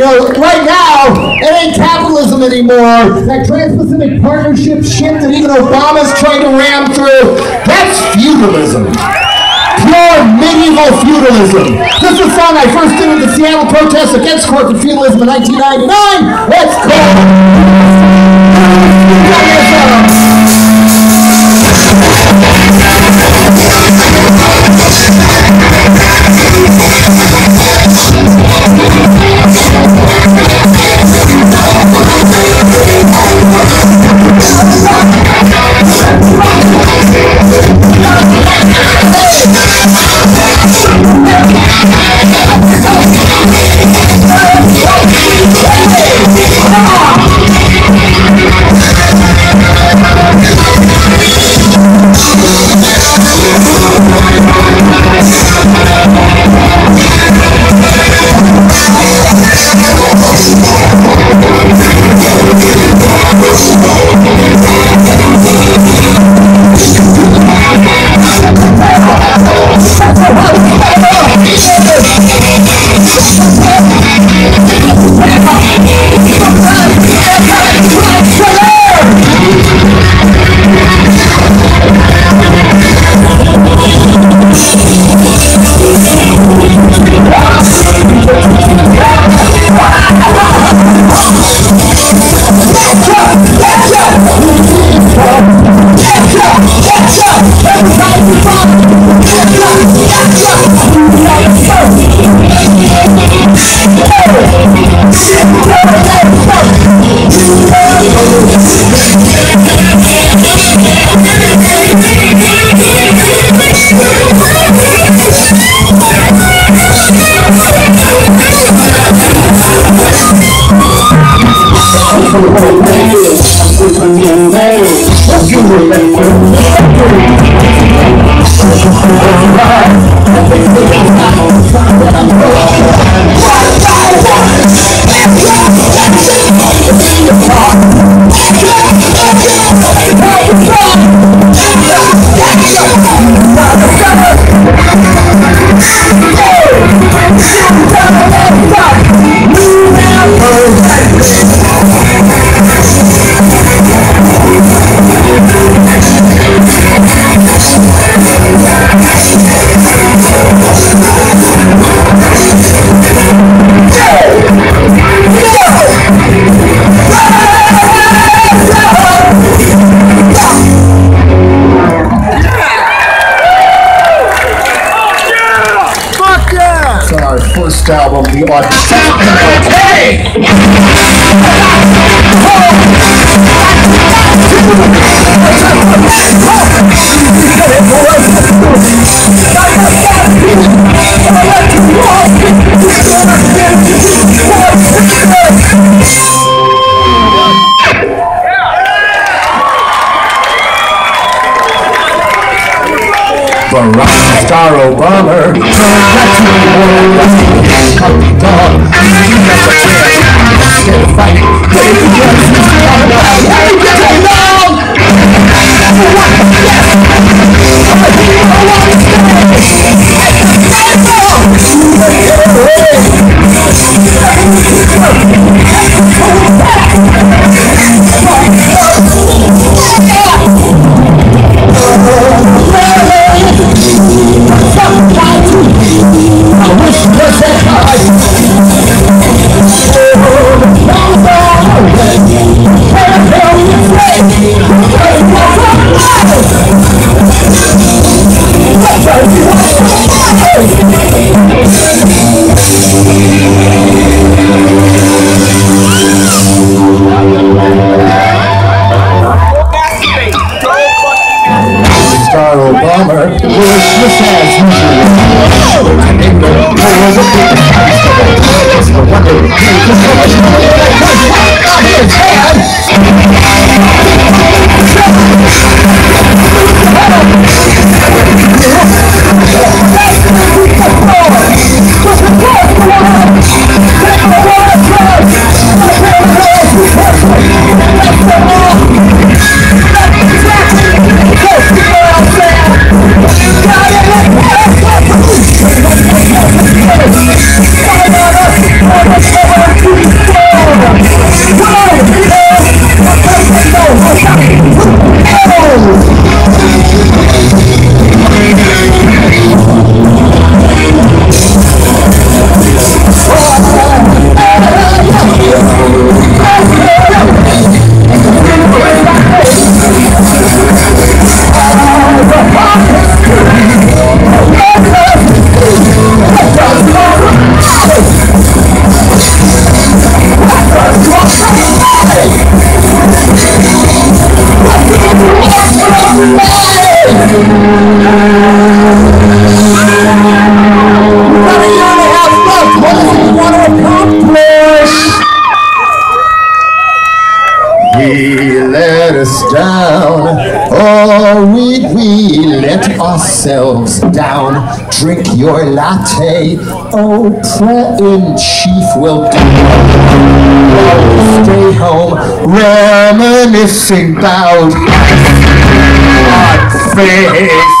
You know, right now, it ain't capitalism anymore. That Trans-Pacific Partnership shit that even Obama's trying to ram through, that's feudalism. Pure medieval feudalism. This is a song I first did at the Seattle protests against corporate feudalism in 1999. Let's go. Album, The Audition. Barack Star Obama turned back to the world like a puppy dog. He never cared. Instead of fighting, they just talk about hey, get along. I down. Oh, we, we let ourselves down. Drink your latte. Oh, prayer chief will come. Stay home, reminiscing about on Facebook.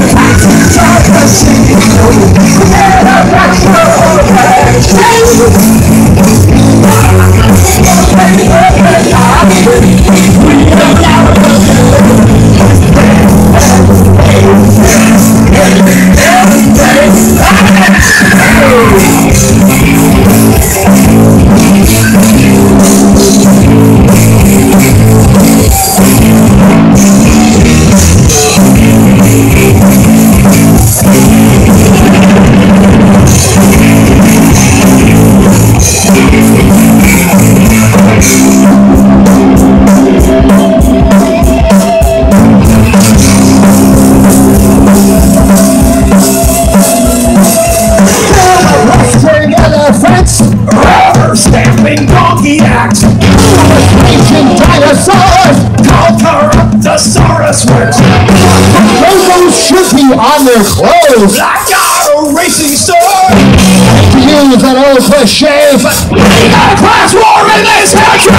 Era pra te encontrar, sem on their clothes. I got a racing sword. To you with that old cliche, but we got a class war in this country.